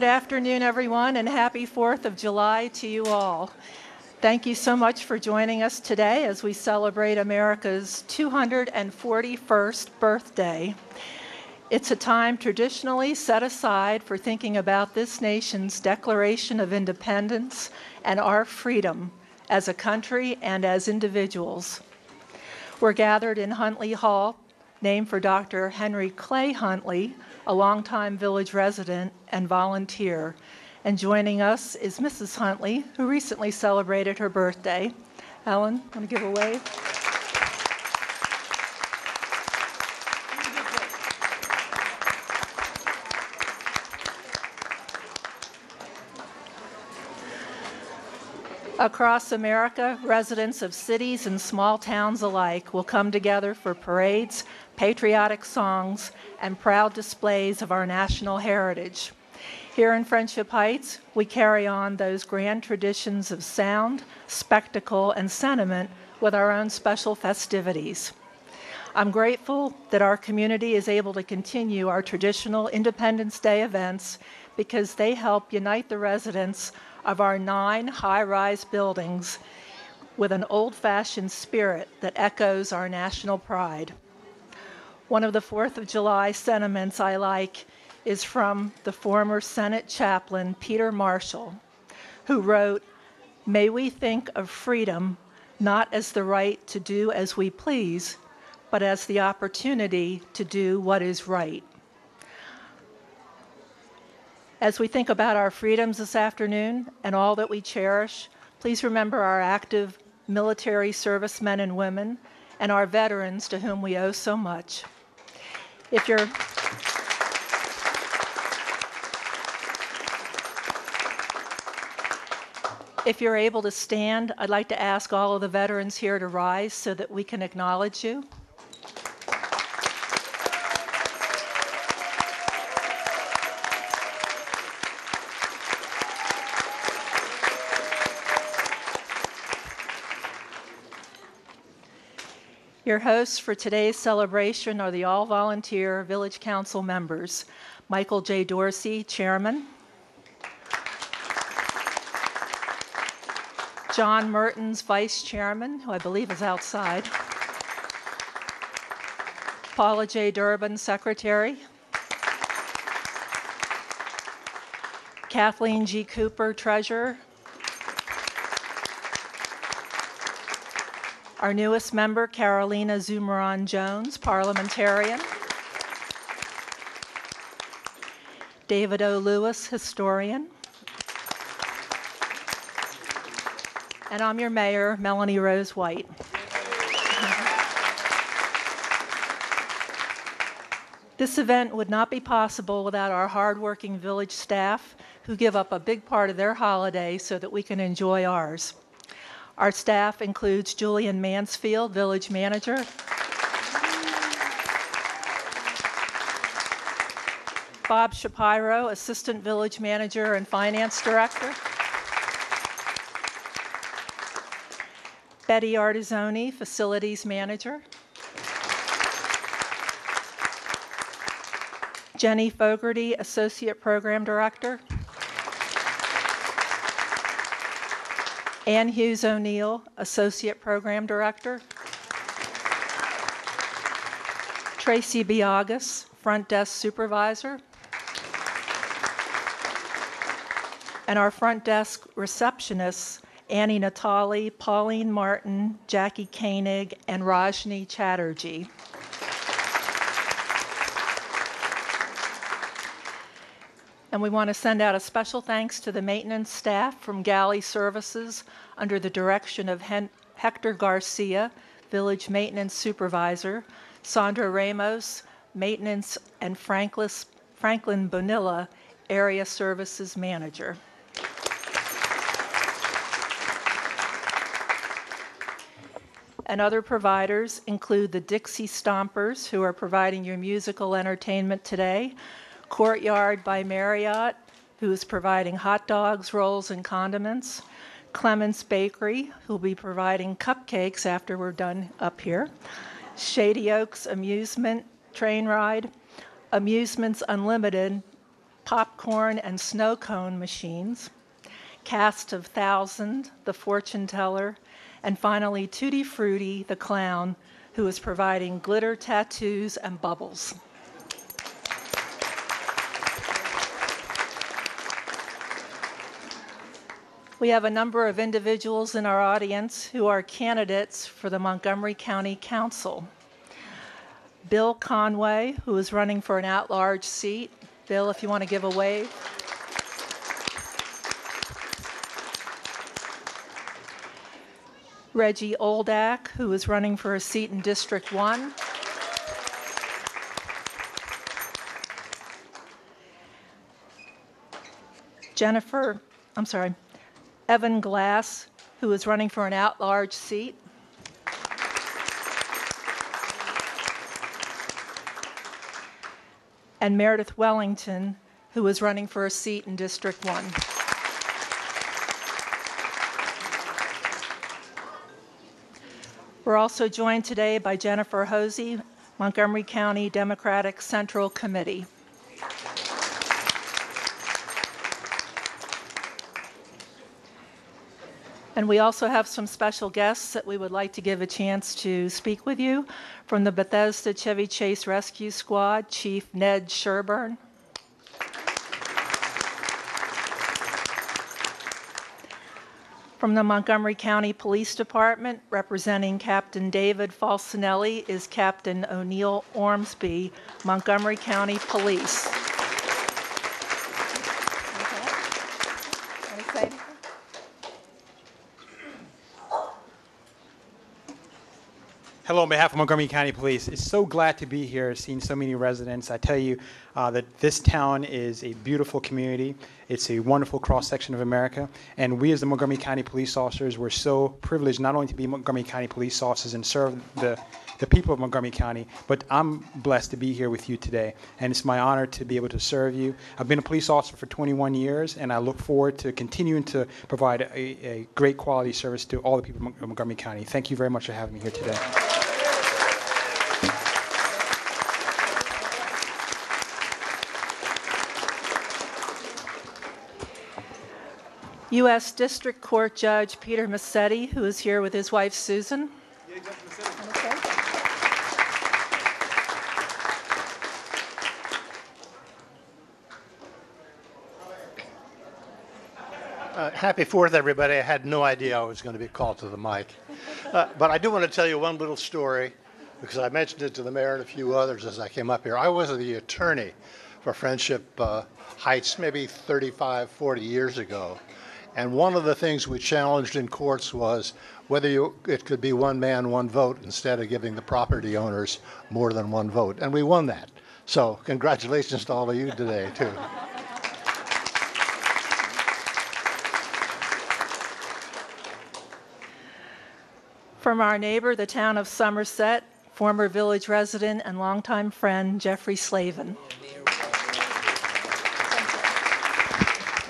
good afternoon, everyone, and happy 4th of July to you all. Thank you so much for joining us today as we celebrate America's 241st birthday. It's a time traditionally set aside for thinking about this nation's Declaration of Independence and our freedom as a country and as individuals. We're gathered in Huntley Hall, named for Dr. Henry Clay Huntley, a longtime village resident and volunteer. And joining us is Mrs. Huntley, who recently celebrated her birthday. Ellen, want to give a wave? Across America, residents of cities and small towns alike will come together for parades, patriotic songs, and proud displays of our national heritage. Here in Friendship Heights, we carry on those grand traditions of sound, spectacle, and sentiment with our own special festivities. I'm grateful that our community is able to continue our traditional Independence Day events because they help unite the residents of our nine high rise buildings with an old fashioned spirit that echoes our national pride. One of the Fourth of July sentiments I like is from the former Senate chaplain Peter Marshall, who wrote, May we think of freedom not as the right to do as we please, but as the opportunity to do what is right. As we think about our freedoms this afternoon and all that we cherish, please remember our active military servicemen and women and our veterans to whom we owe so much. If you're If you're able to stand, I'd like to ask all of the veterans here to rise so that we can acknowledge you. Your hosts for today's celebration are the all volunteer Village Council members Michael J. Dorsey, Chairman, John Mertens, Vice Chairman, who I believe is outside, Paula J. Durbin, Secretary, Kathleen G. Cooper, Treasurer, Our newest member, Carolina Zumaran Jones, parliamentarian. David O. Lewis, historian. And I'm your mayor, Melanie Rose White. This event would not be possible without our hardworking village staff who give up a big part of their holiday so that we can enjoy ours. Our staff includes Julian Mansfield, Village Manager. Bob Shapiro, Assistant Village Manager and Finance Director. Betty Artizoni, Facilities Manager. Jenny Fogarty, Associate Program Director. Ann Hughes O'Neill, Associate Program Director. Tracy Biagas, Front Desk Supervisor. And our front desk receptionists, Annie Natali, Pauline Martin, Jackie Koenig, and Rajni Chatterjee. And we want to send out a special thanks to the maintenance staff from Galley Services under the direction of Hen- Hector Garcia, Village Maintenance Supervisor, Sandra Ramos, Maintenance, and Franklis, Franklin Bonilla, Area Services Manager. And other providers include the Dixie Stompers, who are providing your musical entertainment today, Courtyard by Marriott, who's providing hot dogs, rolls, and condiments. Clements Bakery, who'll be providing cupcakes after we're done up here. Shady Oaks Amusement Train Ride, Amusements Unlimited, popcorn and snow cone machines, Cast of Thousand, the fortune teller, and finally Tutti Frutti, the clown, who is providing glitter tattoos and bubbles. We have a number of individuals in our audience who are candidates for the Montgomery County Council. Bill Conway, who is running for an at-large seat. Bill, if you want to give a wave. Reggie Oldak, who is running for a seat in District 1. Jennifer, I'm sorry, Evan Glass, who is running for an at-large seat. And Meredith Wellington, who is running for a seat in District 1. We're also joined today by Jennifer Hosey, Montgomery County Democratic Central Committee. And we also have some special guests that we would like to give a chance to speak with you. From the Bethesda Chevy Chase Rescue Squad, Chief Ned Sherburn. From the Montgomery County Police Department, representing Captain David Falcinelli, is Captain O'Neill Ormsby, Montgomery County Police. Okay. Wanna say anything? Hello, on behalf of Montgomery County Police, it's so glad to be here, seeing so many residents. I tell you uh, that this town is a beautiful community. It's a wonderful cross section of America, and we, as the Montgomery County police officers, we're so privileged not only to be Montgomery County police officers and serve the the people of Montgomery County, but I'm blessed to be here with you today, and it's my honor to be able to serve you. I've been a police officer for 21 years, and I look forward to continuing to provide a, a great quality service to all the people of Montgomery County. Thank you very much for having me here today. U.S. District Court Judge Peter Messitte, who is here with his wife Susan. Okay. Uh, happy Fourth, everybody. I had no idea I was going to be called to the mic. Uh, but I do want to tell you one little story because I mentioned it to the mayor and a few others as I came up here. I was the attorney for Friendship uh, Heights maybe 35, 40 years ago. And one of the things we challenged in courts was whether you, it could be one man, one vote instead of giving the property owners more than one vote. And we won that. So, congratulations to all of you today, too. From our neighbor, the town of Somerset, former village resident and longtime friend Jeffrey Slavin.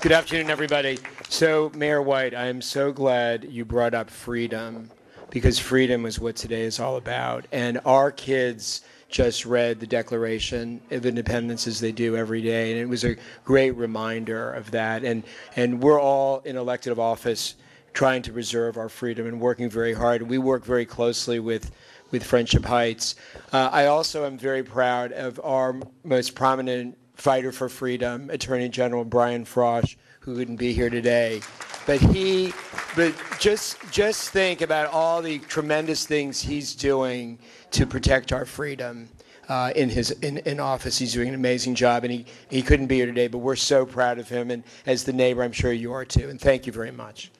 Good afternoon, everybody. So, Mayor White, I am so glad you brought up freedom because freedom is what today is all about. And our kids just read the Declaration of Independence as they do every day, and it was a great reminder of that. And and we're all in elected office trying to preserve our freedom and working very hard. We work very closely with with Friendship Heights. Uh, I also am very proud of our most prominent fighter for freedom, Attorney General Brian Frosh, who couldn't be here today. But he, but just just think about all the tremendous things he's doing to protect our freedom. Uh, in his in, in office, he's doing an amazing job, and he, he couldn't be here today. But we're so proud of him, and as the neighbor, I'm sure you are too. And thank you very much.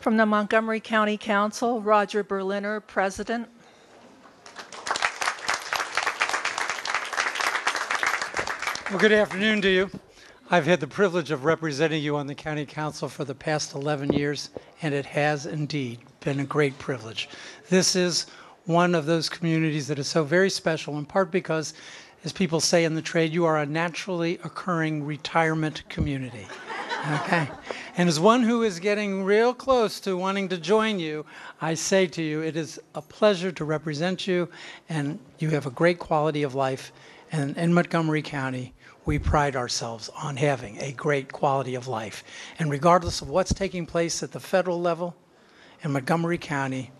From the Montgomery County Council, Roger Berliner, President. Well, good afternoon to you. I've had the privilege of representing you on the County Council for the past 11 years, and it has indeed been a great privilege. This is one of those communities that is so very special, in part because, as people say in the trade, you are a naturally occurring retirement community. Okay. And as one who is getting real close to wanting to join you, I say to you, it is a pleasure to represent you, and you have a great quality of life. And in Montgomery County, we pride ourselves on having a great quality of life. And regardless of what's taking place at the federal level in Montgomery County,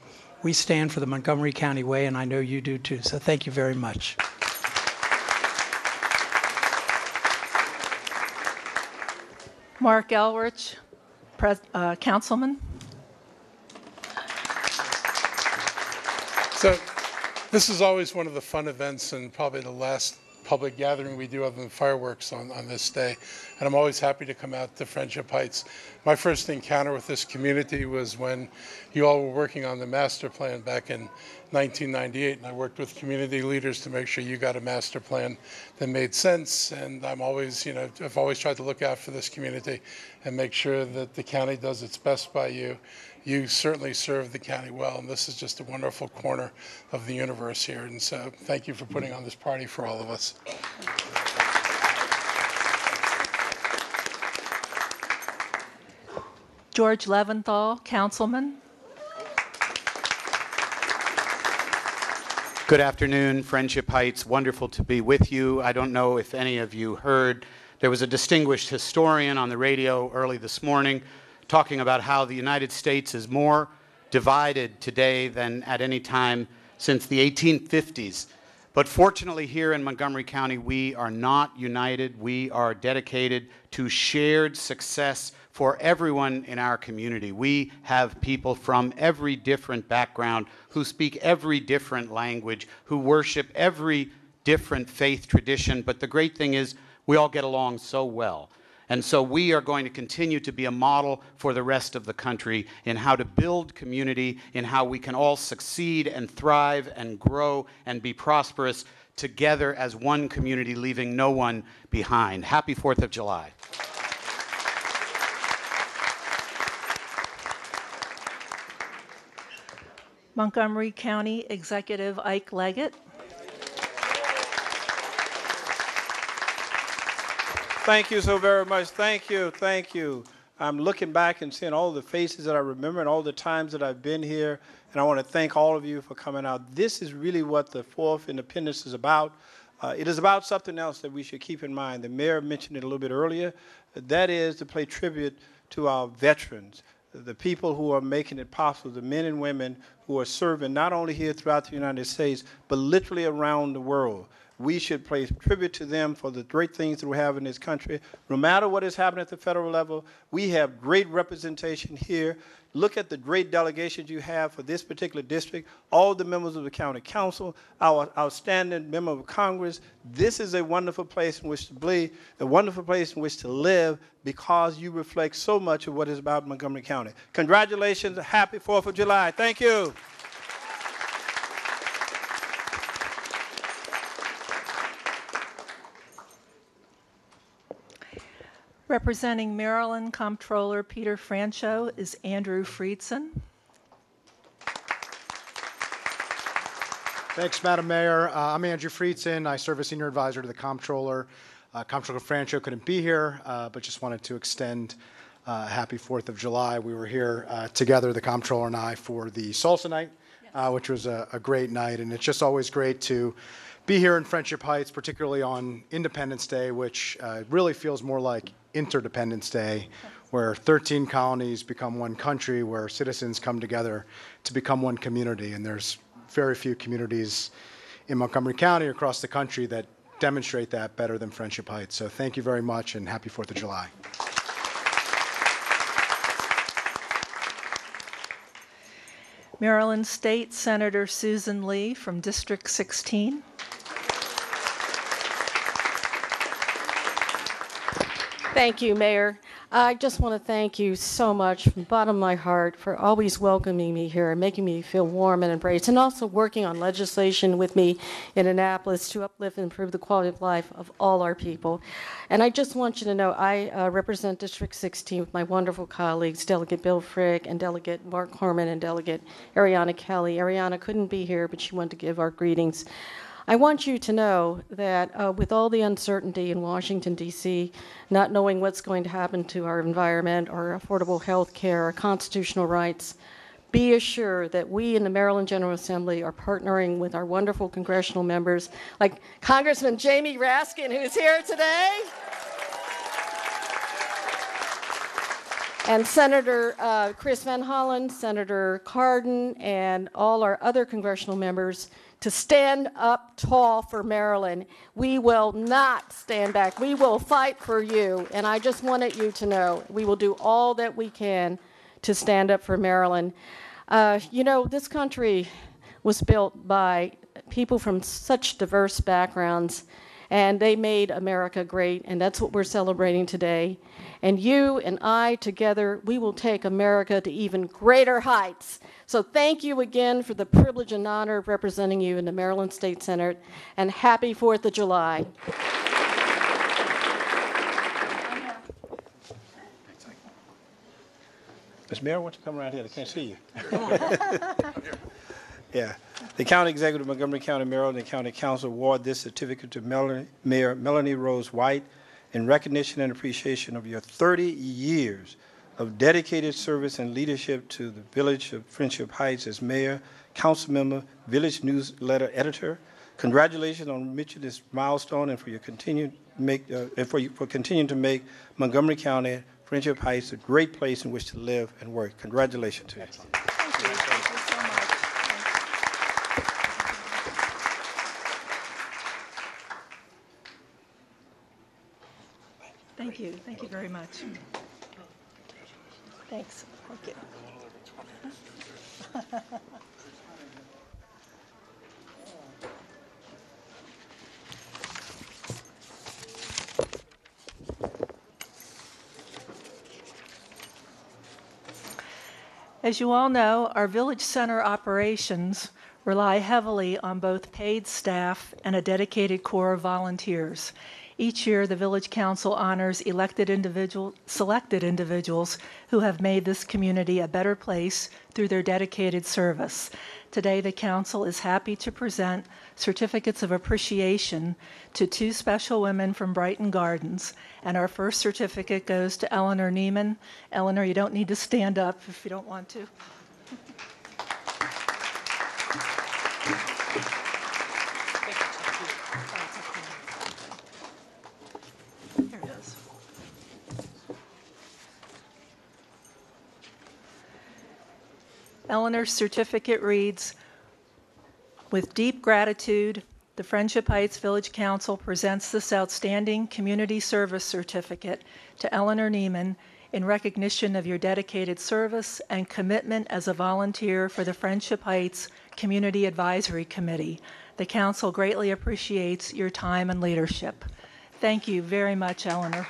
we stand for the Montgomery County way, and I know you do too. So thank you very much. Marc Elrich, Pres- uh, Councilman. So this is always one of the fun events and probably the last public gathering we do other than fireworks on, on this day. And I'm always happy to come out to Friendship Heights. My first encounter with this community was when you all were working on the master plan back in 1998. And I worked with community leaders to make sure you got a master plan that made sense. And I'm always, you know, I've always tried to look out for this community and make sure that the county does its best by you you certainly serve the county well, and this is just a wonderful corner of the universe here. And so, thank you for putting on this party for all of us. George Leventhal, Councilman. Good afternoon, Friendship Heights. Wonderful to be with you. I don't know if any of you heard, there was a distinguished historian on the radio early this morning talking about how the United States is more divided today than at any time since the 1850s. But fortunately, here in Montgomery County, we are not united. We are dedicated to shared success for everyone in our community. We have people from every different background who speak every different language, who worship every different faith tradition. But the great thing is, we all get along so well. And so we are going to continue to be a model for the rest of the country in how to build community, in how we can all succeed and thrive and grow and be prosperous together as one community, leaving no one behind. Happy 4th of July. Montgomery County Executive Ike Leggett. Thank you so very much. Thank you. Thank you. I'm looking back and seeing all the faces that I remember and all the times that I've been here. And I want to thank all of you for coming out. This is really what the Fourth Independence is about. Uh, it is about something else that we should keep in mind. The mayor mentioned it a little bit earlier. That is to pay tribute to our veterans, the people who are making it possible, the men and women who are serving not only here throughout the United States, but literally around the world we should pay tribute to them for the great things that we have in this country. No matter what is happening at the federal level, we have great representation here. Look at the great delegations you have for this particular district, all the members of the county council, our outstanding member of Congress. This is a wonderful place in which to be, a wonderful place in which to live because you reflect so much of what is about Montgomery County. Congratulations. Happy 4th of July. Thank you. Representing Maryland Comptroller Peter Franchot is Andrew Friedson. Thanks, Madam Mayor. Uh, I'm Andrew Friedson. I serve as Senior Advisor to the Comptroller. Uh, Comptroller Franchot couldn't be here, uh, but just wanted to extend uh, happy 4th of July. We were here uh, together, the Comptroller and I, for the Salsa Night, uh, which was a, a great night. And it's just always great to be here in Friendship Heights, particularly on Independence Day, which uh, really feels more like Interdependence Day, where 13 colonies become one country, where citizens come together to become one community. And there's very few communities in Montgomery County or across the country that demonstrate that better than Friendship Heights. So thank you very much and happy 4th of July. Maryland State Senator Susan Lee from District 16. Thank you, Mayor. I just want to thank you so much from the bottom of my heart for always welcoming me here and making me feel warm and embraced, and also working on legislation with me in Annapolis to uplift and improve the quality of life of all our people. And I just want you to know I uh, represent District 16 with my wonderful colleagues, Delegate Bill Frick and Delegate Marc Korman and Delegate Ariana Kelly. Ariana couldn't be here, but she wanted to give our greetings. I want you to know that uh, with all the uncertainty in Washington, D.C., not knowing what's going to happen to our environment, our affordable health care, our constitutional rights, be assured that we in the Maryland General Assembly are partnering with our wonderful congressional members, like Congressman Jamie Raskin, who's here today. And Senator uh, Chris Van Hollen, Senator Cardin, and all our other congressional members to stand up tall for Maryland. We will not stand back. We will fight for you. And I just wanted you to know we will do all that we can to stand up for Maryland. Uh, you know, this country was built by people from such diverse backgrounds, and they made America great, and that's what we're celebrating today. And you and I together, we will take America to even greater heights. So thank you again for the privilege and honor of representing you in the Maryland State Senate, and happy 4th of July. Ms. Mayor, why don't you come around here? I can't see you. Yeah. The County Executive of Montgomery County, Maryland, and County Council award this certificate to Melanie, Mayor Melanie Rose White in recognition and appreciation of your 30 years of dedicated service and leadership to the Village of Friendship Heights as mayor, council member, village newsletter editor. Congratulations on reaching this milestone and for your continued make uh, and for you, for continuing to make Montgomery County Friendship Heights a great place in which to live and work. Congratulations to you. Thank you so much. Thank you. Thank you very much. Thanks. Thank you. As you all know, our village center operations rely heavily on both paid staff and a dedicated corps of volunteers. Each year, the village council honors elected individual, selected individuals who have made this community a better place through their dedicated service. Today, the council is happy to present certificates of appreciation to two special women from Brighton Gardens. And our first certificate goes to Eleanor Neiman. Eleanor, you don't need to stand up if you don't want to. Here it is. Eleanor's certificate reads, with deep gratitude, the Friendship Heights Village Council presents this outstanding community service certificate to Eleanor Neiman in recognition of your dedicated service and commitment as a volunteer for the Friendship Heights Community Advisory Committee. The council greatly appreciates your time and leadership. Thank you very much, Eleanor.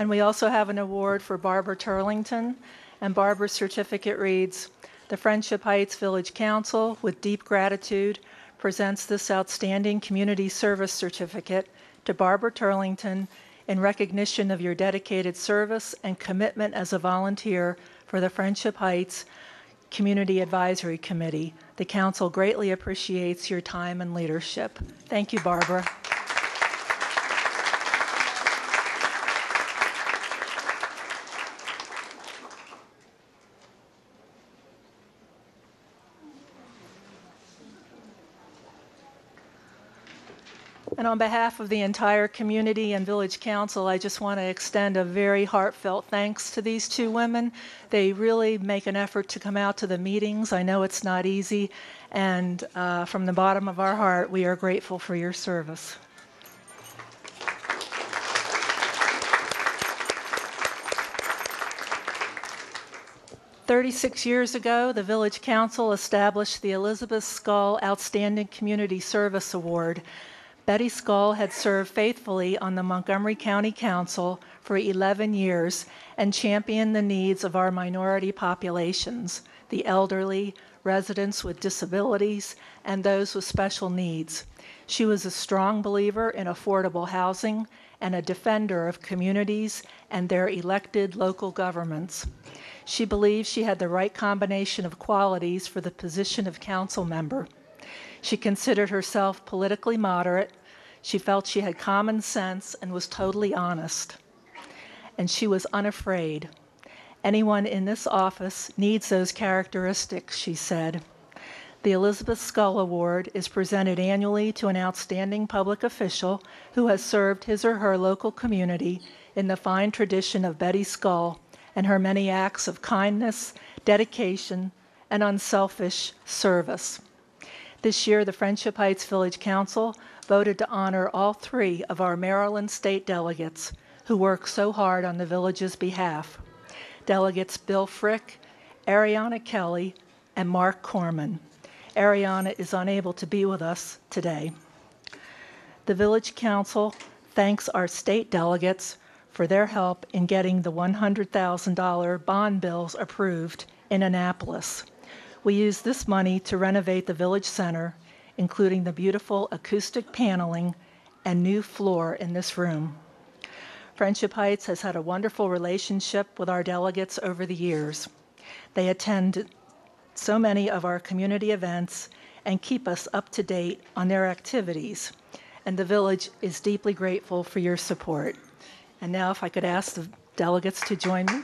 And we also have an award for Barbara Turlington. And Barbara's certificate reads The Friendship Heights Village Council, with deep gratitude, presents this outstanding community service certificate to Barbara Turlington in recognition of your dedicated service and commitment as a volunteer for the Friendship Heights Community Advisory Committee. The council greatly appreciates your time and leadership. Thank you, Barbara. And on behalf of the entire community and Village Council, I just want to extend a very heartfelt thanks to these two women. They really make an effort to come out to the meetings. I know it's not easy. And uh, from the bottom of our heart, we are grateful for your service. Thirty-six years ago, the Village Council established the Elizabeth Scull Outstanding Community Service Award. Betty Scull had served faithfully on the Montgomery County Council for 11 years and championed the needs of our minority populations, the elderly, residents with disabilities, and those with special needs. She was a strong believer in affordable housing and a defender of communities and their elected local governments. She believed she had the right combination of qualities for the position of council member. She considered herself politically moderate. She felt she had common sense and was totally honest. And she was unafraid. Anyone in this office needs those characteristics, she said. The Elizabeth Scull Award is presented annually to an outstanding public official who has served his or her local community in the fine tradition of Betty Scull and her many acts of kindness, dedication, and unselfish service. This year, the Friendship Heights Village Council voted to honor all three of our Maryland state delegates who work so hard on the village's behalf. Delegates Bill Frick, Ariana Kelly, and Marc Korman. Ariana is unable to be with us today. The Village Council thanks our state delegates for their help in getting the $100,000 bond bills approved in Annapolis. We used this money to renovate the Village Center, including the beautiful acoustic paneling and new floor in this room. Friendship Heights has had a wonderful relationship with our delegates over the years. They attend so many of our community events and keep us up to date on their activities. And the village is deeply grateful for your support. And now, if I could ask the delegates to join me.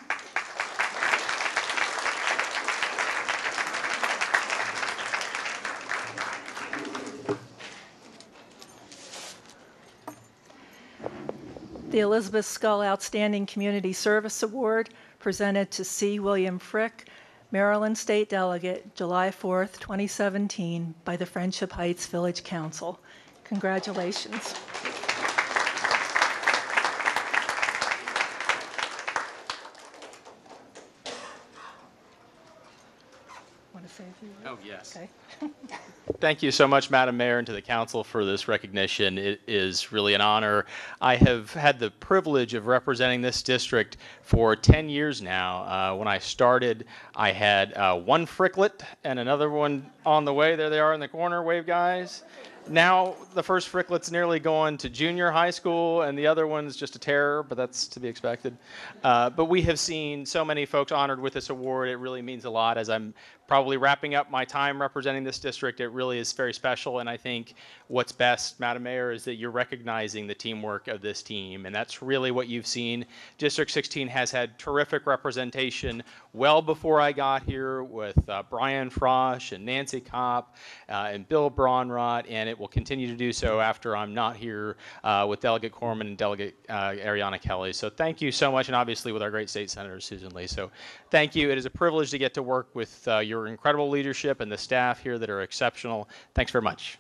The Elizabeth Scull Outstanding Community Service Award presented to C. William Frick Maryland State Delegate, July 4, 2017, by the Friendship Heights Village Council. Congratulations. Want to say a few words? Oh, yes. Okay. Thank you so much, Madam Mayor, and to the council for this recognition. It is really an honor. I have had the privilege of representing this district for 10 years now. Uh, when I started, I had uh, one fricklet and another one on the way. There they are in the corner. Wave, guys. Now the first fricklet's nearly going to junior high school, and the other one's just a terror, but that's to be expected. Uh, but we have seen so many folks honored with this award. It really means a lot as I'm probably wrapping up my time representing this district. It really is very special, and I think what's best, Madam Mayor, is that you're recognizing the teamwork of this team, and that's really what you've seen. District 16 has had terrific representation well before I got here with uh, Brian Frosh and Nancy Kopp uh, and Bill Bronrott, and it will continue to do so after I'm not here uh, with Delegate Korman and Delegate uh, Ariana Kelly. So thank you so much, and obviously with our great state senator Susan Lee. So thank you. It is a privilege to get to work with uh, your incredible leadership and the staff here that are exceptional. Thanks very much.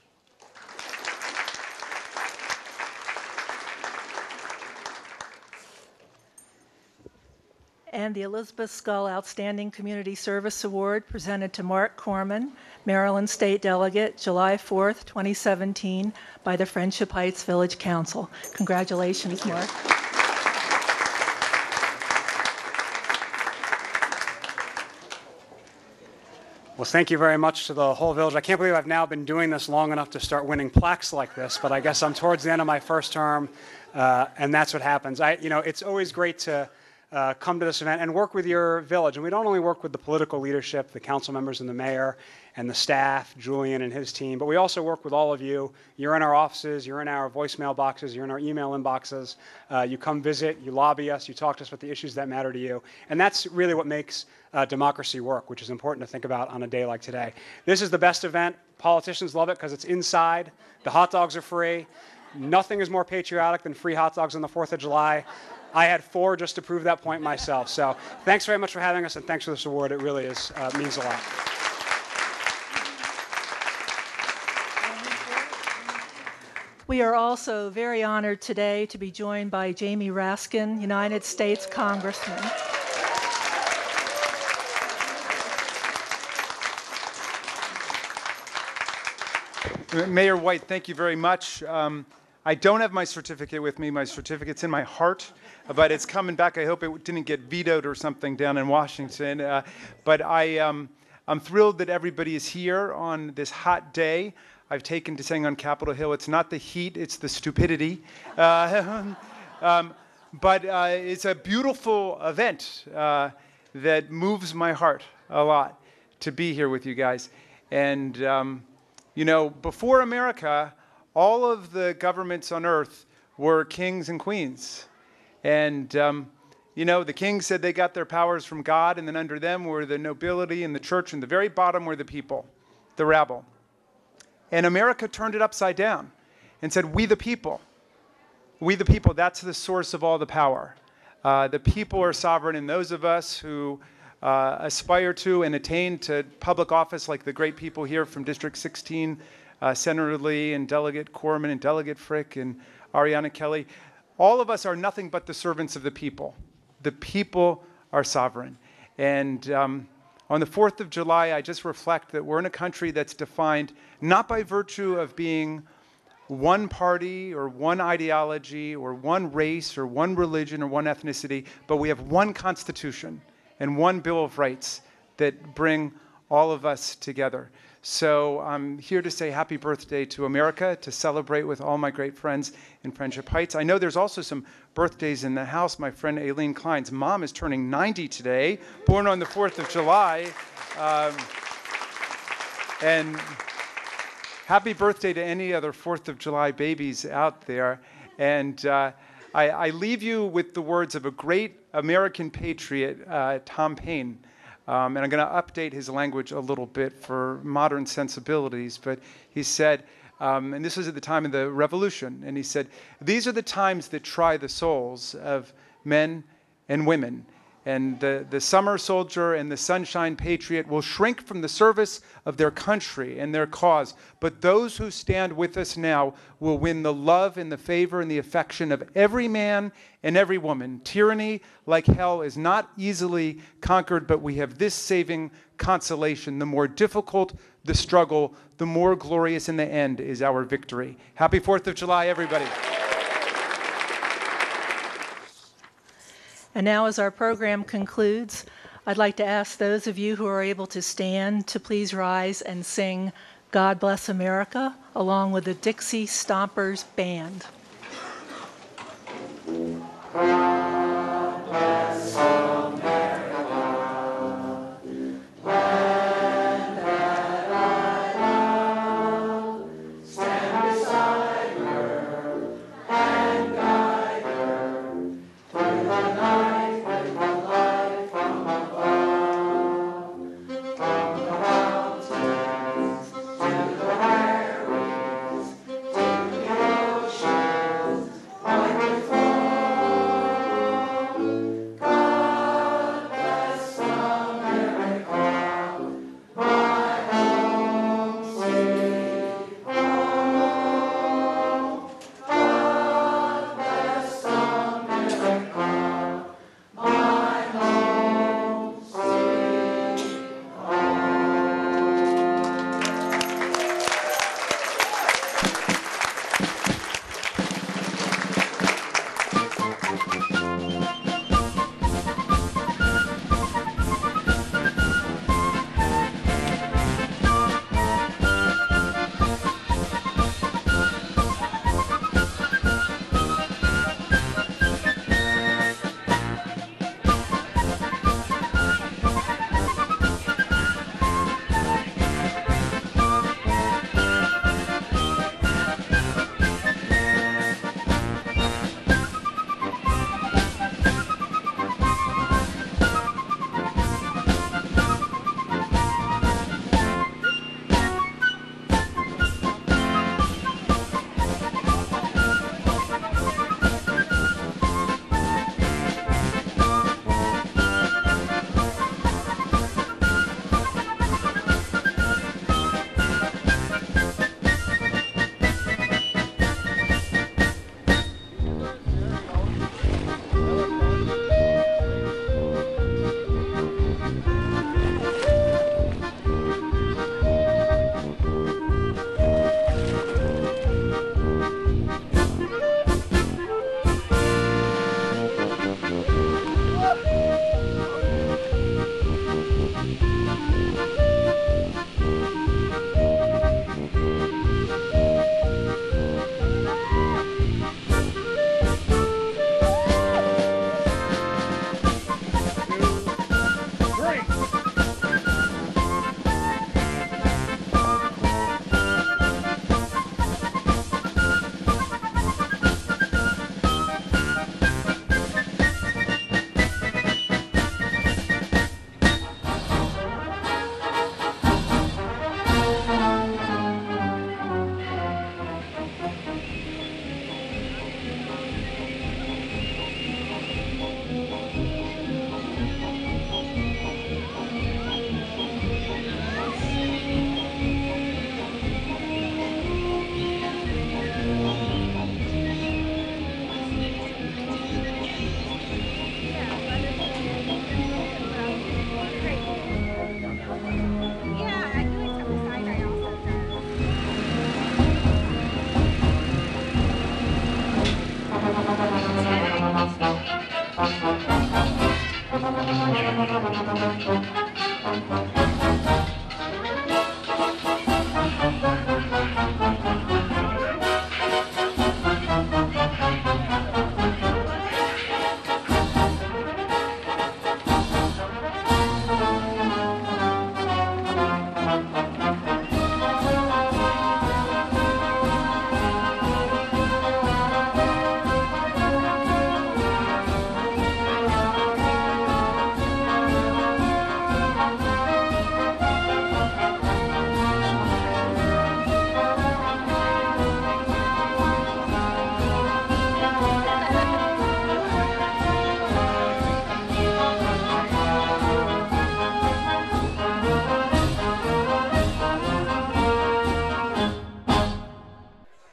And the Elizabeth Scull Outstanding Community Service Award presented to Marc Korman, Maryland State Delegate, July 4th, 2017, by the Friendship Heights Village Council. Congratulations, Marc. Well, thank you very much to the whole village. I can't believe I've now been doing this long enough to start winning plaques like this, but I guess I'm towards the end of my first term, uh, and that's what happens. I, you know, it's always great to uh, come to this event and work with your village. And we don't only work with the political leadership, the council members and the mayor and the staff, Julian and his team, but we also work with all of you. You're in our offices, you're in our voicemail boxes, you're in our email inboxes. Uh, you come visit, you lobby us, you talk to us about the issues that matter to you. And that's really what makes uh, democracy work, which is important to think about on a day like today. This is the best event. Politicians love it because it's inside. The hot dogs are free. Nothing is more patriotic than free hot dogs on the 4th of July. I had four just to prove that point myself. So thanks very much for having us, and thanks for this award. It really is uh, means a lot. We are also very honored today to be joined by Jamie Raskin, United States Congressman. Mayor White, thank you very much. Um, I don't have my certificate with me. My certificate's in my heart, but it's coming back. I hope it didn't get vetoed or something down in Washington. Uh, but I, um, I'm thrilled that everybody is here on this hot day. I've taken to saying on Capitol Hill, it's not the heat, it's the stupidity. Uh, um, but uh, it's a beautiful event uh, that moves my heart a lot to be here with you guys. And, um, you know, before America, all of the governments on earth were kings and queens. And, um, you know, the kings said they got their powers from God, and then under them were the nobility and the church, and the very bottom were the people, the rabble. And America turned it upside down and said, We the people. We the people, that's the source of all the power. Uh, the people are sovereign, and those of us who uh, aspire to and attain to public office, like the great people here from District 16, uh, Senator Lee and Delegate Korman and Delegate Frick and Ariana Kelly, all of us are nothing but the servants of the people. The people are sovereign. And um, on the 4th of July, I just reflect that we're in a country that's defined not by virtue of being one party or one ideology or one race or one religion or one ethnicity, but we have one constitution and one Bill of Rights that bring all of us together. So I'm here to say happy birthday to America, to celebrate with all my great friends in Friendship Heights. I know there's also some birthdays in the house. My friend Aileen Klein's mom is turning 90 today, born on the 4th of July. Um, and happy birthday to any other 4th of July babies out there. And uh, I, I, leave you with the words of a great American patriot, uh, Tom Paine. Um, and I'm going to update his language a little bit for modern sensibilities. But he said, um, and this was at the time of the revolution, and he said, These are the times that try the souls of men and women. And the, the summer soldier and the sunshine patriot will shrink from the service of their country and their cause. But those who stand with us now will win the love and the favor and the affection of every man and every woman. Tyranny, like hell, is not easily conquered, but we have this saving consolation. The more difficult the struggle, the more glorious in the end is our victory. Happy 4th of July, everybody. And now, as our program concludes, I'd like to ask those of you who are able to stand to please rise and sing God Bless America along with the Dixie Stompers Band. God bless America.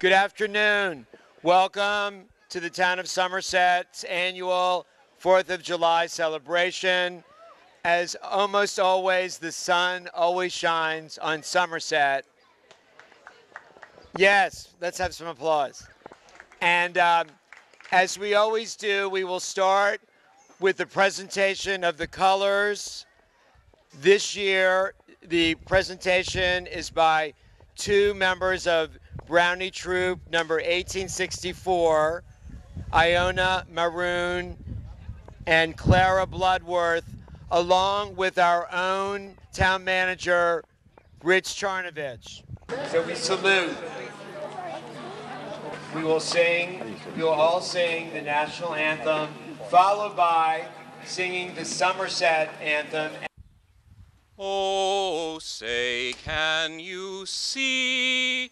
Good afternoon. Welcome to the town of Somerset's annual 4th of July celebration. As almost always, the sun always shines on Somerset. Yes, let's have some applause. And um, as we always do, we will start with the presentation of the colors. This year, the presentation is by two members of Brownie Troop number 1864, Iona Maroon and Clara Bloodworth, along with our own town manager, Rich Charnovich. So we salute. We will sing, we will all sing the national anthem, followed by singing the Somerset anthem. Oh, say, can you see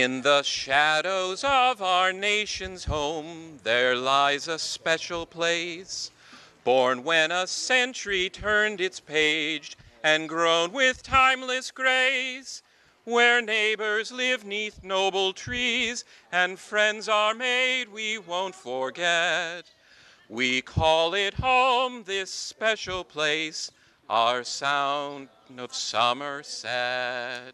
In the shadows of our nation's home, there lies a special place, born when a century turned its page and grown with timeless grace, where neighbors live neath noble trees and friends are made we won't forget. We call it home, this special place, our sound of Somerset.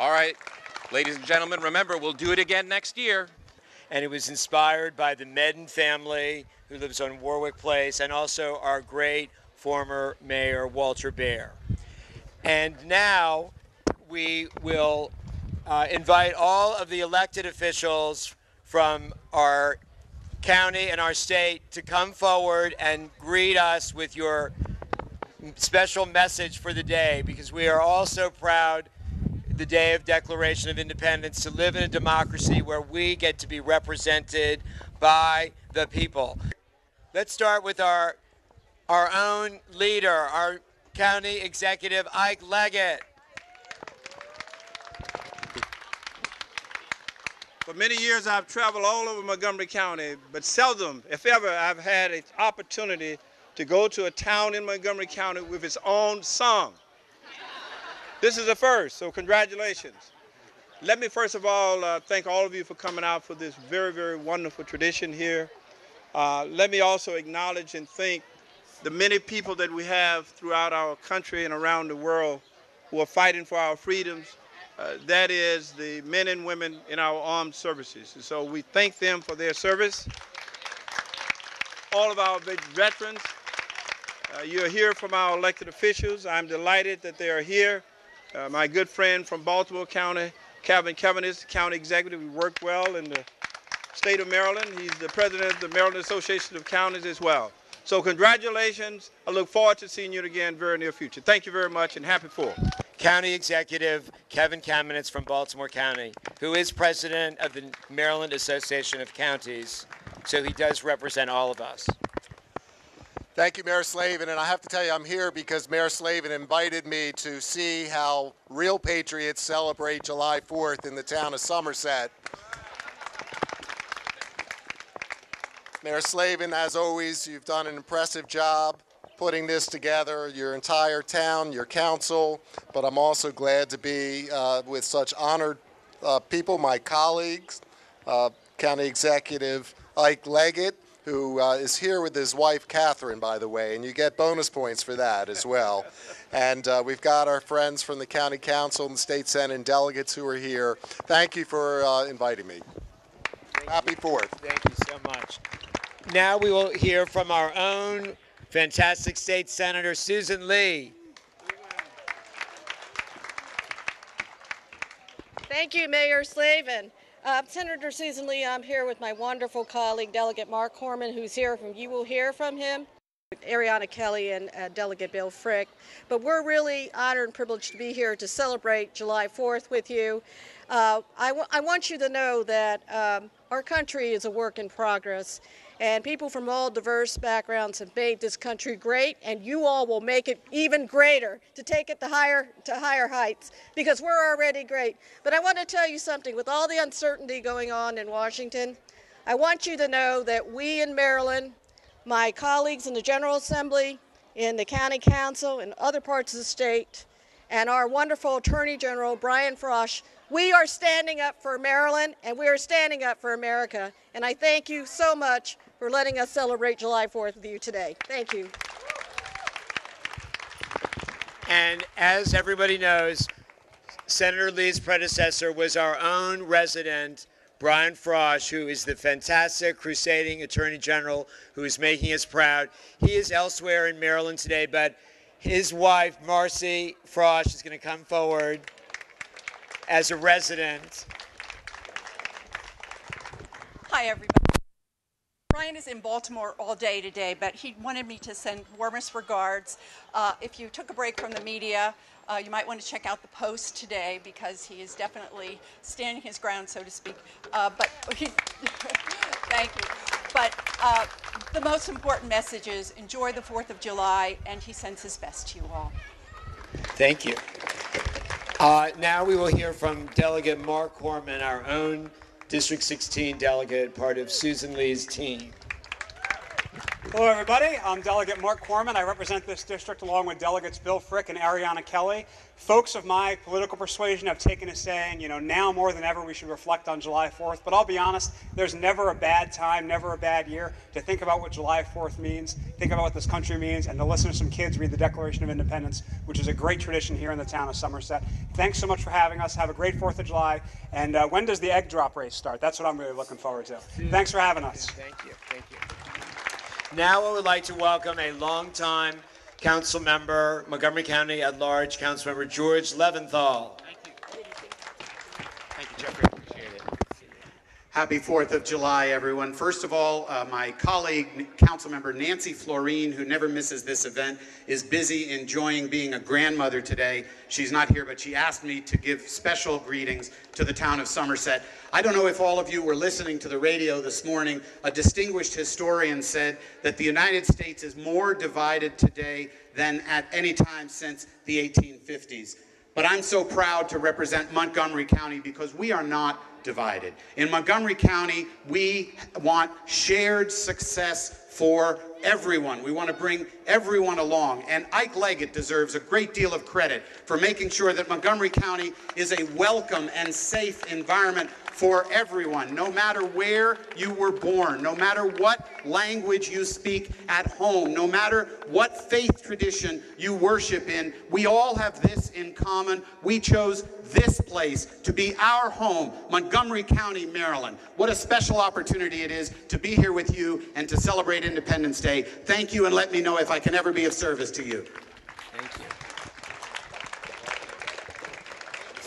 All right, ladies and gentlemen, remember, we'll do it again next year. And it was inspired by the Medden family who lives on Warwick Place and also our great former mayor, Walter Bear. And now we will uh, invite all of the elected officials from our county and our state to come forward and greet us with your special message for the day because we are all so proud the day of Declaration of Independence to live in a democracy where we get to be represented by the people. Let's start with our our own leader, our county executive Ike Leggett. For many years, I've traveled all over Montgomery County, but seldom, if ever, I've had an opportunity to go to a town in Montgomery County with its own song. This is a first, so congratulations. Let me first of all uh, thank all of you for coming out for this very, very wonderful tradition here. Uh, let me also acknowledge and thank the many people that we have throughout our country and around the world who are fighting for our freedoms. Uh, that is the men and women in our armed services. And so we thank them for their service. All of our veterans, uh, you're here from our elected officials. I'm delighted that they are here. Uh, my good friend from Baltimore County, Calvin Kevin, is the county executive. We work well in the state of Maryland. He's the president of the Maryland Association of Counties as well. So congratulations. I look forward to seeing you again very near future. Thank you very much and happy Fourth. County Executive Kevin Kamenetz from Baltimore County, who is president of the Maryland Association of Counties. So he does represent all of us. Thank you, Mayor Slavin. And I have to tell you, I'm here because Mayor Slavin invited me to see how real patriots celebrate July 4th in the town of Somerset. Mayor Slavin, as always, you've done an impressive job putting this together, your entire town, your council, but I'm also glad to be uh, with such honored uh, people, my colleagues, uh, County Executive Ike Leggett, who uh, is here with his wife Catherine, by the way, and you get bonus points for that as well. And uh, we've got our friends from the County Council and the State Senate and delegates who are here. Thank you for uh, inviting me. Happy Fourth. Thank you so much. Now we will hear from our own fantastic state senator, Susan Lee. Thank you, Mayor Slavin. Uh, Senator Susan Lee, I'm here with my wonderful colleague, Delegate Marc Korman, who's here from, you will hear from him, Ariana Kelly and uh, Delegate Bill Frick. But we're really honored and privileged to be here to celebrate July 4th with you. Uh, I, I want you to know that um, our country is a work in progress and people from all diverse backgrounds have made this country great and you all will make it even greater to take it to higher to higher heights because we're already great but i want to tell you something with all the uncertainty going on in washington i want you to know that we in maryland my colleagues in the general assembly in the county council and other parts of the state and our wonderful attorney general brian Frosh. we are standing up for maryland and we are standing up for america and i thank you so much for letting us celebrate July 4th with you today. Thank you. And as everybody knows, Senator Lee's predecessor was our own resident, Brian Frosh, who is the fantastic crusading attorney general who is making us proud. He is elsewhere in Maryland today, but his wife, Marcy Frosh, is going to come forward as a resident. Hi, everybody. Is in Baltimore all day today, but he wanted me to send warmest regards. Uh, if you took a break from the media, uh, you might want to check out the Post today because he is definitely standing his ground, so to speak. Uh, but he, thank you. But uh, the most important message is enjoy the 4th of July, and he sends his best to you all. Thank you. Uh, now we will hear from Delegate Marc Korman, our own District 16 delegate, part of Susan Lee's team. Hello, everybody. I'm Delegate Marc Korman. I represent this district along with Delegates Bill Frick and Ariana Kelly. Folks of my political persuasion have taken to saying, you know, now more than ever we should reflect on July 4th. But I'll be honest, there's never a bad time, never a bad year to think about what July 4th means, think about what this country means, and to listen to some kids read the Declaration of Independence, which is a great tradition here in the town of Somerset. Thanks so much for having us. Have a great 4th of July. And uh, when does the egg drop race start? That's what I'm really looking forward to. Thanks for having us. Thank you. Thank you. Now I would like to welcome a longtime council member, Montgomery County at large, Councilmember George Leventhal. Thank you, Jeffrey. Appreciate it. Happy 4th of July, everyone. First of all, uh, my colleague, Councilmember Nancy Floreen, who never misses this event, is busy enjoying being a grandmother today. She's not here, but she asked me to give special greetings to the town of Somerset. I don't know if all of you were listening to the radio this morning. A distinguished historian said that the United States is more divided today than at any time since the 1850s. But I'm so proud to represent Montgomery County because we are not divided. In Montgomery County, we want shared success for everyone. We want to bring everyone along. And Ike Leggett deserves a great deal of credit for making sure that Montgomery County is a welcome and safe environment for everyone, no matter where you were born, no matter what language you speak at home, no matter what faith tradition you worship in. We all have this in common. We chose this place to be our home, Montgomery County, Maryland. What a special opportunity it is to be here with you and to celebrate Independence Day. Thank you, and let me know if I can ever be of service to you. Thank you.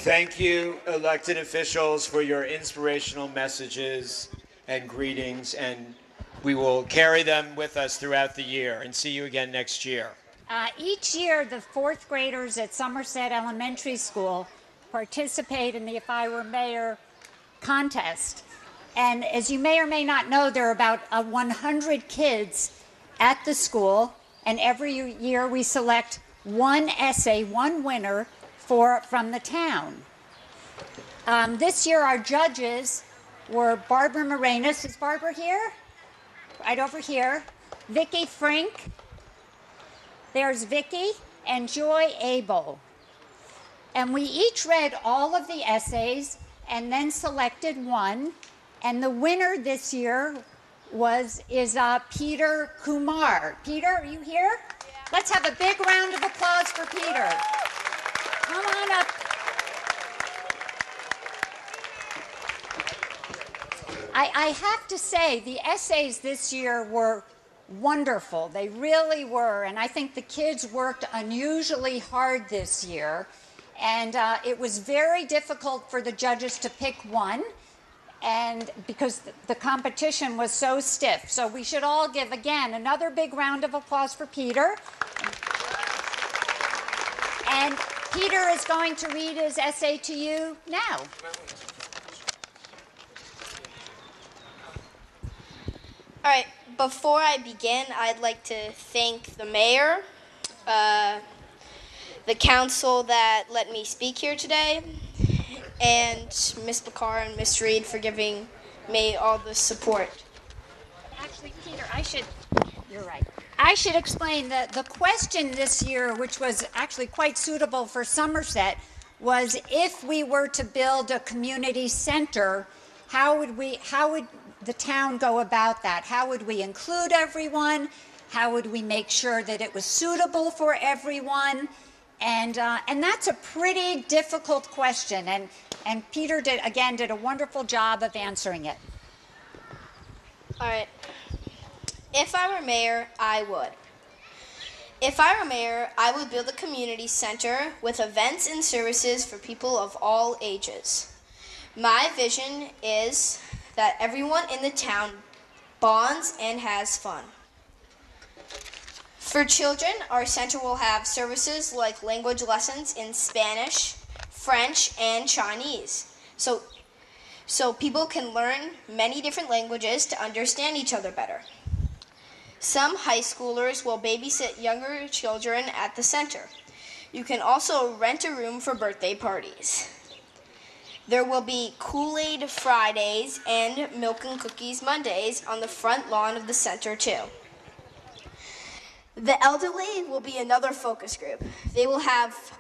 Thank you, elected officials, for your inspirational messages and greetings, and we will carry them with us throughout the year and see you again next year. Uh, each year, the fourth graders at Somerset Elementary School participate in the If I Were Mayor contest. And as you may or may not know, there are about uh, 100 kids at the school, and every year we select one essay, one winner for from the town. Um, this year, our judges were Barbara Morenas. Is Barbara here? Right over here. Vicki Frank. There's Vicki and Joy Abel. And we each read all of the essays and then selected one. And the winner this year was is uh, Peter Kumar. Peter, are you here? Let's have a big round of applause for Peter. Come on up. I, I have to say, the essays this year were wonderful. They really were. And I think the kids worked unusually hard this year. And uh, it was very difficult for the judges to pick one. And because the competition was so stiff. So we should all give again another big round of applause for Peter. And Peter is going to read his essay to you now. All right, before I begin, I'd like to thank the mayor, uh, the council that let me speak here today, and Ms. Bakar and Ms. Reed for giving me all the support. Actually, Peter, I should. You're right. I should explain that the question this year, which was actually quite suitable for Somerset, was if we were to build a community center, how would we? How would the town go about that? How would we include everyone? How would we make sure that it was suitable for everyone? And uh, and that's a pretty difficult question. And and Peter did again did a wonderful job of answering it. All right. If I were mayor, I would. If I were mayor, I would build a community center with events and services for people of all ages. My vision is that everyone in the town bonds and has fun. For children, our center will have services like language lessons in Spanish, French, and Chinese. So so people can learn many different languages to understand each other better. Some high schoolers will babysit younger children at the center. You can also rent a room for birthday parties. There will be Kool Aid Fridays and Milk and Cookies Mondays on the front lawn of the center, too. The elderly will be another focus group. They will have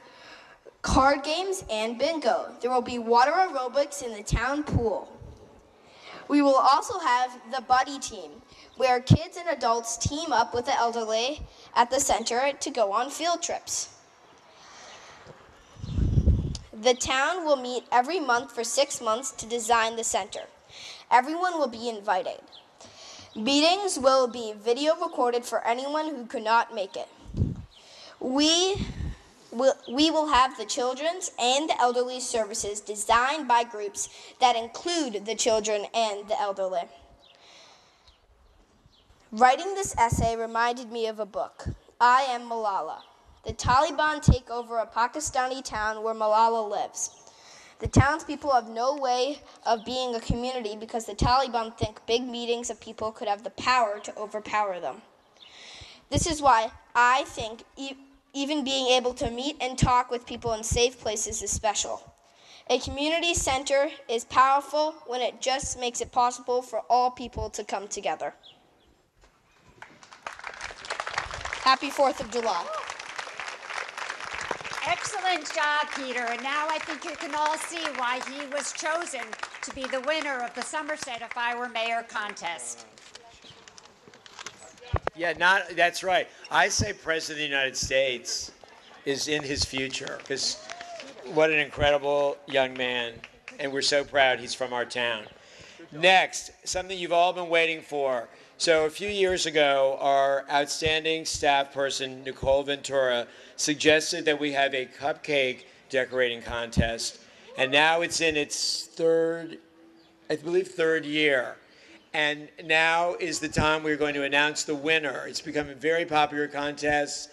card games and bingo. There will be water aerobics in the town pool. We will also have the buddy team, where kids and adults team up with the elderly at the center to go on field trips. The town will meet every month for six months to design the center. Everyone will be invited. Meetings will be video recorded for anyone who could not make it. We will, we will have the children's and the elderly services designed by groups that include the children and the elderly. Writing this essay reminded me of a book, I Am Malala. The Taliban take over a Pakistani town where Malala lives. The townspeople have no way of being a community because the Taliban think big meetings of people could have the power to overpower them. This is why I think e- even being able to meet and talk with people in safe places is special. A community center is powerful when it just makes it possible for all people to come together. Happy 4th of July. Excellent job, Peter. And now I think you can all see why he was chosen to be the winner of the Somerset If I Were Mayor contest. Yeah, not that's right. I say President of the United States is in his future because what an incredible young man, and we're so proud he's from our town. Next, something you've all been waiting for. So a few years ago, our outstanding staff person Nicole Ventura suggested that we have a cupcake decorating contest, and now it's in its third, I believe, third year. And now is the time we're going to announce the winner. It's become a very popular contest.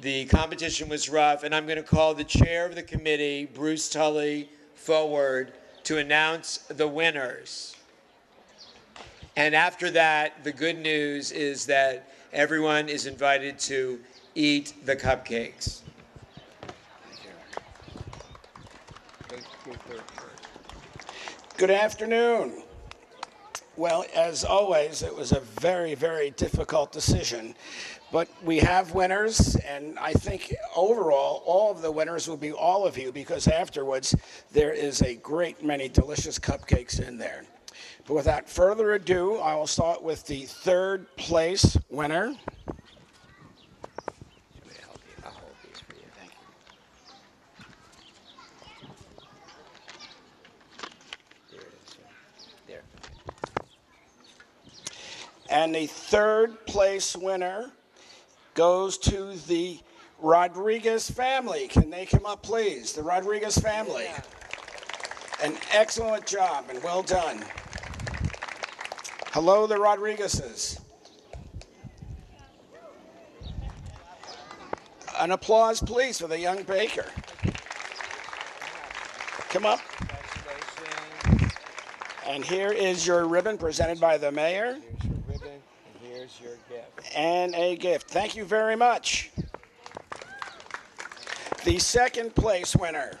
The competition was rough, and I'm going to call the chair of the committee, Bruce Tully, forward to announce the winners. And after that, the good news is that everyone is invited to eat the cupcakes. Good afternoon. Well, as always, it was a very, very difficult decision. But we have winners, and I think overall, all of the winners will be all of you because afterwards, there is a great many delicious cupcakes in there. But without further ado, I will start with the third place winner. And the third place winner goes to the Rodriguez family. Can they come up, please? The Rodriguez family. An excellent job and well done. Hello, the Rodriguezes. An applause, please, for the young baker. Come up. And here is your ribbon presented by the mayor. Here's your gift. And a gift. Thank you very much. The second place winner,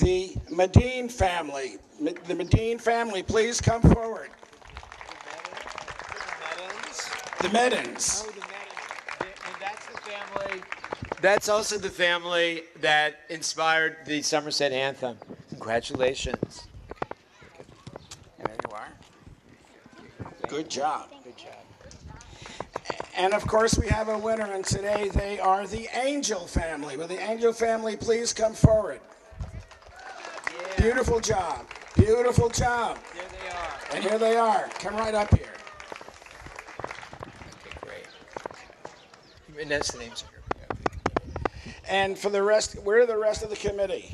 the Medine family. The Medine family, please come forward. The Medins. Oh, that's the family. That's also the family that inspired the Somerset anthem. Congratulations. There you are. Good job. Good job. And of course, we have a winner, and today they are the Angel family. Will the Angel family please come forward? Beautiful job. Beautiful job. There they are. And here they are. Come right up here. Great. And that's the names. And for the rest, where are the rest of the committee?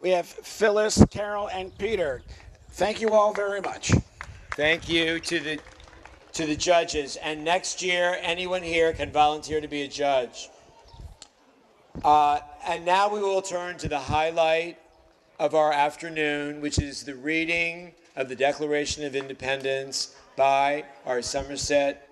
We have Phyllis, Carol, and Peter. Thank you all very much. Thank you to the to the judges. And next year, anyone here can volunteer to be a judge. Uh, and now we will turn to the highlight of our afternoon, which is the reading of the Declaration of Independence by our Somerset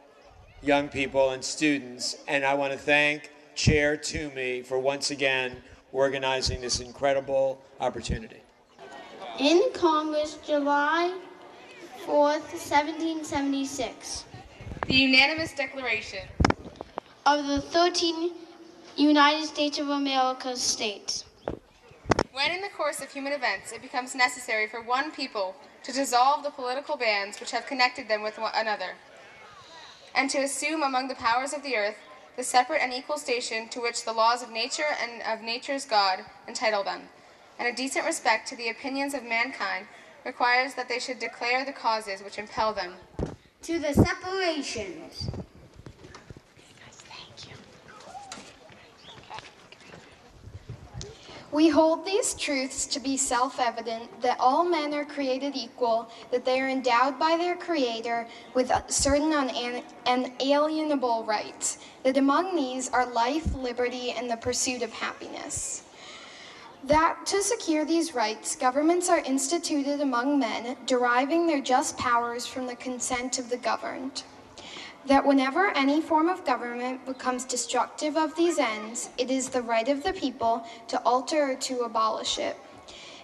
young people and students. And I want to thank Chair Toomey for once again organizing this incredible opportunity. In Congress, July 4th, 1776. The unanimous declaration of the 13 United States of America states. When in the course of human events it becomes necessary for one people to dissolve the political bands which have connected them with one another, and to assume among the powers of the earth the separate and equal station to which the laws of nature and of nature's God entitle them, and a decent respect to the opinions of mankind requires that they should declare the causes which impel them. To the separations. We hold these truths to be self evident that all men are created equal, that they are endowed by their Creator with certain unalienable rights, that among these are life, liberty, and the pursuit of happiness. That to secure these rights, governments are instituted among men, deriving their just powers from the consent of the governed that whenever any form of government becomes destructive of these ends, it is the right of the people to alter or to abolish it,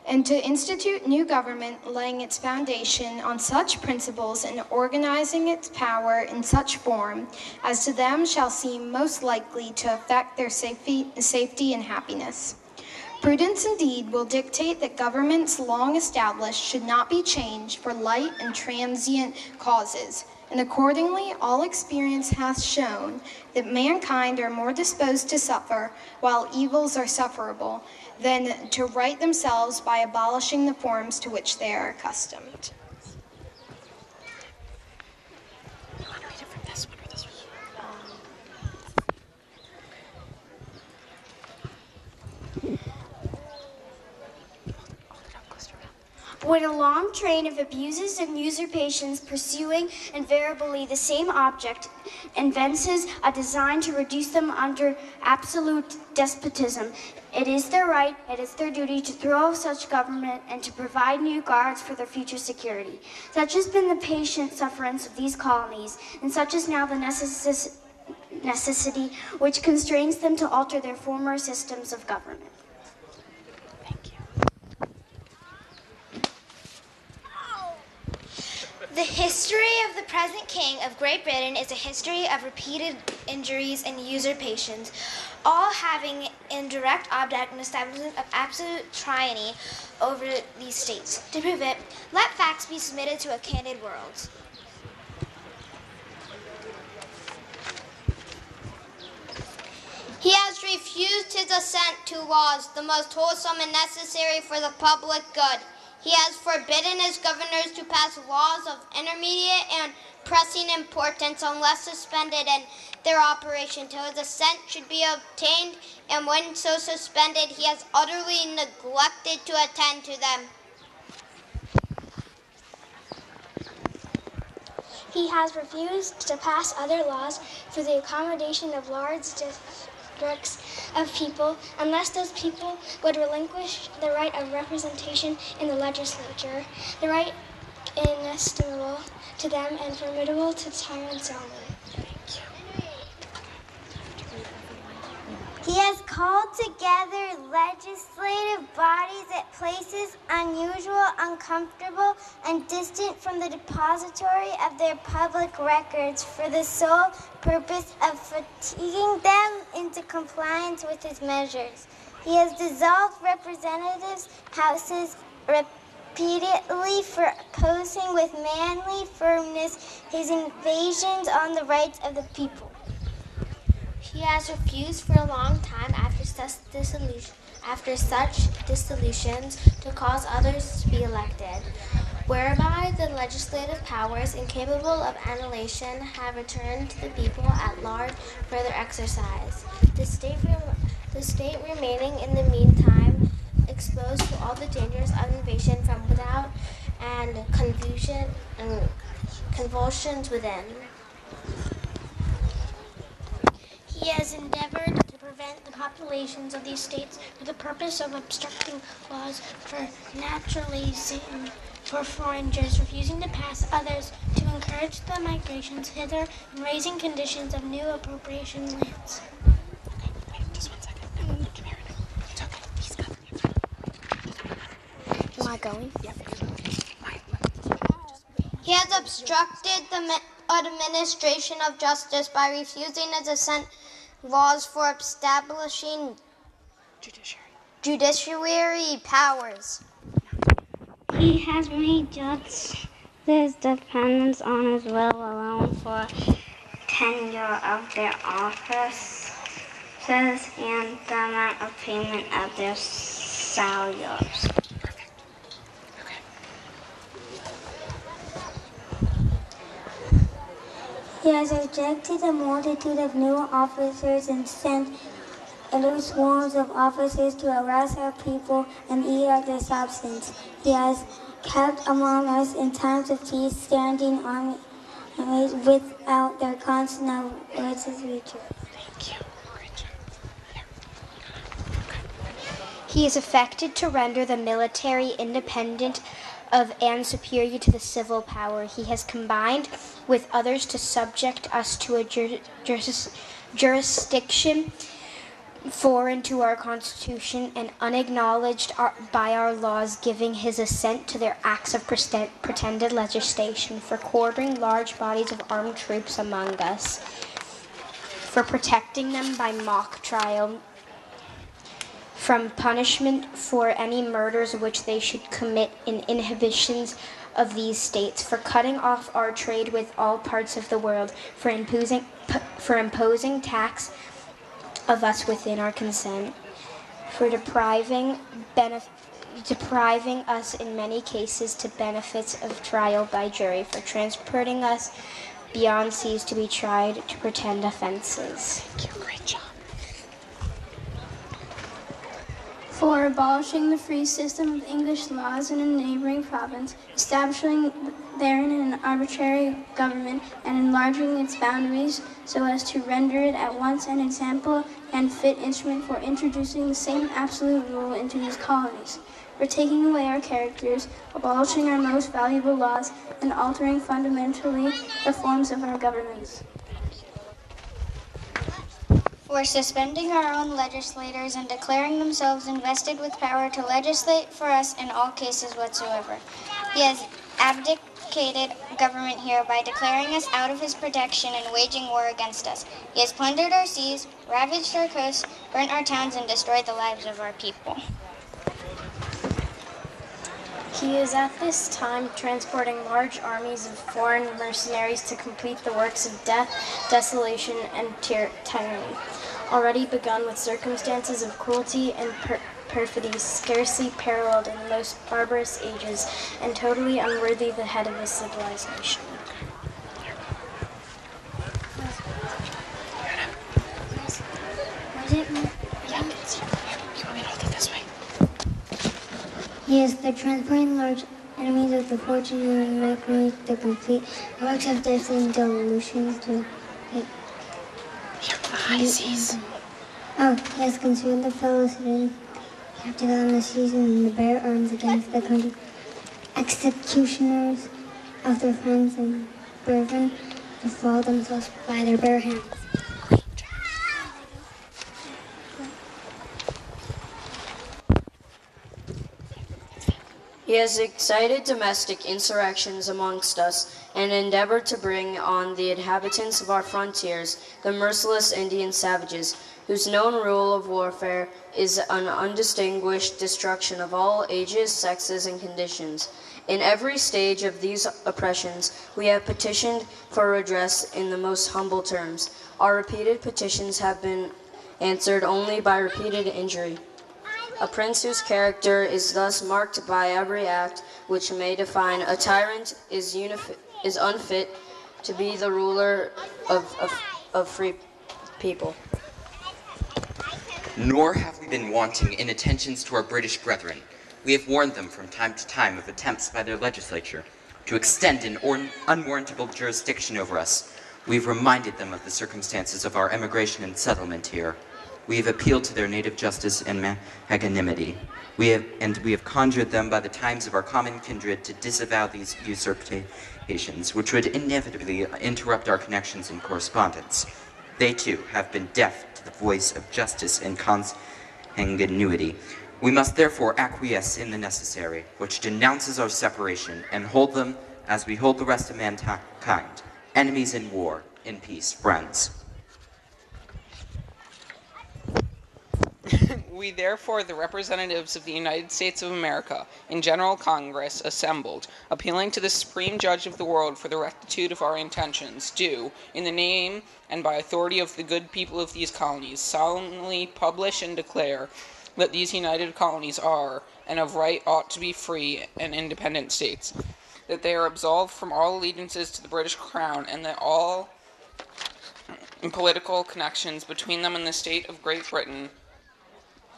and to institute new government laying its foundation on such principles and organizing its power in such form as to them shall seem most likely to affect their safety, safety and happiness. Prudence indeed will dictate that governments long established should not be changed for light and transient causes, and accordingly, all experience hath shown that mankind are more disposed to suffer, while evils are sufferable, than to right themselves by abolishing the forms to which they are accustomed. With a long train of abuses and usurpations pursuing invariably the same object, advances a design to reduce them under absolute despotism. It is their right, it is their duty to throw off such government and to provide new guards for their future security. Such has been the patient sufferance of these colonies, and such is now the necess- necessity which constrains them to alter their former systems of government. The history of the present king of Great Britain is a history of repeated injuries and usurpations, all having in direct object an establishment of absolute tyranny over these states. To prove it, let facts be submitted to a candid world. He has refused his assent to laws, the most wholesome and necessary for the public good. He has forbidden his governors to pass laws of intermediate and pressing importance unless suspended in their operation till his assent should be obtained, and when so suspended, he has utterly neglected to attend to them. He has refused to pass other laws for the accommodation of large districts of people unless those people would relinquish the right of representation in the legislature, the right inestimable to them and formidable to tyrants only. He has called together legislative bodies at places unusual, uncomfortable, and distant from the depository of their public records for the sole purpose of fatiguing them into compliance with his measures. He has dissolved representatives' houses repeatedly for opposing with manly firmness his invasions on the rights of the people. He has refused for a long time after such after such dissolutions to cause others to be elected, whereby the legislative powers incapable of annihilation have returned to the people at large for their exercise. The state, the state remaining in the meantime exposed to all the dangers of invasion from without and confusion and convulsions within. He has endeavored to prevent the populations of these states for the purpose of obstructing laws for naturalizing for foreigners, refusing to pass others to encourage the migrations hither, and raising conditions of new appropriation lands. Am I going? He has obstructed the administration of justice by refusing to assent laws for establishing judiciary powers. He has made justice dependence on his will alone for tenure of their offices and the amount of payment of their salaries. He has rejected a multitude of new officers and sent loose swarms of officers to harass our people and eat up their substance. He has kept among us in times of peace standing armies without their constant words of future. He is affected to render the military independent of and superior to the civil power. He has combined with others to subject us to a jur- juris- jurisdiction foreign to our Constitution and unacknowledged our, by our laws, giving his assent to their acts of pretended legislation for quartering large bodies of armed troops among us, for protecting them by mock trial, from punishment for any murders which they should commit in inhibitions of these states, for cutting off our trade with all parts of the world, for imposing, for imposing tax of us within our consent, for depriving depriving us in many cases to benefits of trial by jury, for transporting us beyond seas to be tried to pretend offenses. Thank you. Great job. For abolishing the free system of English laws in a neighboring province, establishing therein an arbitrary government, and enlarging its boundaries so as to render it at once an example and fit instrument for introducing the same absolute rule into these colonies, for taking away our characters, abolishing our most valuable laws, and altering fundamentally the forms of our governments. For suspending our own legislators and declaring themselves invested with power to legislate for us in all cases whatsoever. He has abdicated abdicated government here by declaring us out of his protection and waging war against us. He has plundered our seas, ravaged our coasts, burnt our towns, and destroyed the lives of our people. He is at this time transporting large armies of foreign mercenaries to complete the works of death, desolation, and tyr- tyranny, already begun with circumstances of cruelty and per- perfidy scarcely paralleled in the most barbarous ages, and totally unworthy the head of a civilized nation. He is the transporting large enemies of the fortune and machinery the complete works of death and delusion to the high seas. Oh, he has consumed the fellow citizens captive on the seas and the bare arms against the country. Executioners of their friends and brethren to fall themselves by their bare hands. He has excited domestic insurrections amongst us and endeavored to bring on the inhabitants of our frontiers the merciless Indian savages, whose known rule of warfare is an undistinguished destruction of all ages, sexes, and conditions. In every stage of these oppressions, we have petitioned for redress in the most humble terms. Our repeated petitions have been answered only by repeated injury. A prince whose character is thus marked by every act which may define a tyrant is, is unfit to be the ruler of, of, of free people. Nor have we been wanting in attentions to our British brethren. We have warned them from time to time of attempts by their legislature to extend an unwarrantable jurisdiction over us. We've reminded them of the circumstances of our emigration and settlement here. We have appealed to their native justice and magnanimity. We have, and we have conjured them by the times of our common kindred to disavow these usurpations, which would inevitably interrupt our connections and correspondence. They too have been deaf to the voice of justice and consanguinity. We must therefore acquiesce in the necessary, which denounces our separation, and hold them as we hold the rest of mankind, enemies in war, in peace, friends. we therefore, the representatives of the United States of America in General Congress assembled, appealing to the Supreme Judge of the world for the rectitude of our intentions, do, in the name and by authority of the good people of these colonies, solemnly publish and declare that these united colonies are, and of right ought to be free and independent states, that they are absolved from all allegiances to the British Crown, and that all political connections between them and the state of Great Britain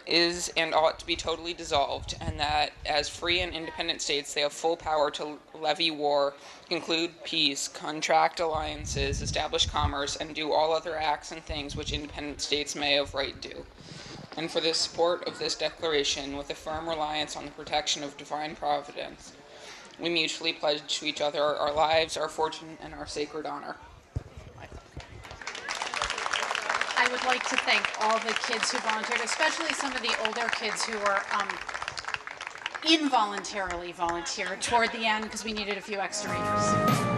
is and ought to be totally dissolved, and that as free and independent states, they have full power to levy war, conclude peace, contract alliances, establish commerce, and do all other acts and things which independent states may of right do. And for the support of this declaration, with a firm reliance on the protection of divine providence, we mutually pledge to each other our lives, our fortune, and our sacred honor. I would like to thank all the kids who volunteered, especially some of the older kids who were um, involuntarily volunteered toward the end because we needed a few extra readers.